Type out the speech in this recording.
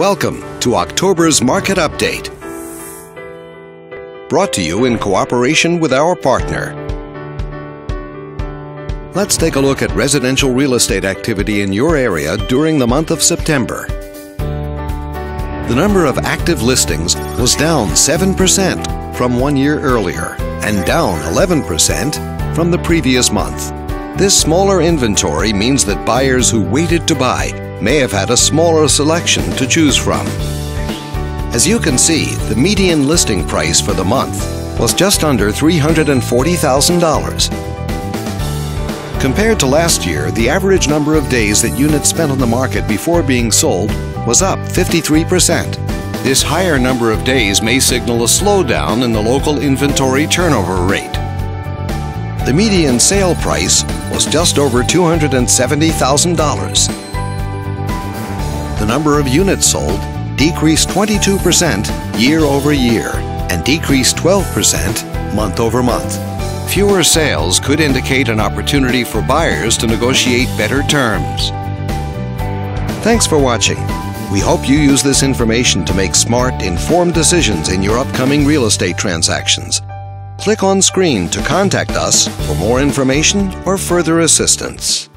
Welcome to October's Market Update. Brought to you in cooperation with our partner. Let's take a look at residential real estate activity in your area during the month of September. The number of active listings was down 7% from one year earlier and down 11% from the previous month. This smaller inventory means that buyers who waited to buy may have had a smaller selection to choose from. As you can see, the median listing price for the month was just under $340,000. Compared to last year, the average number of days that units spent on the market before being sold was up 53%. This higher number of days may signal a slowdown in the local inventory turnover rate. The median sale price was just over $270,000. The number of units sold decreased 22% year over year and decreased 12% month over month. Fewer sales could indicate an opportunity for buyers to negotiate better terms. Thanks for watching. We hope you use this information to make smart, informed decisions in your upcoming real estate transactions. Click on screen to contact us for more information or further assistance.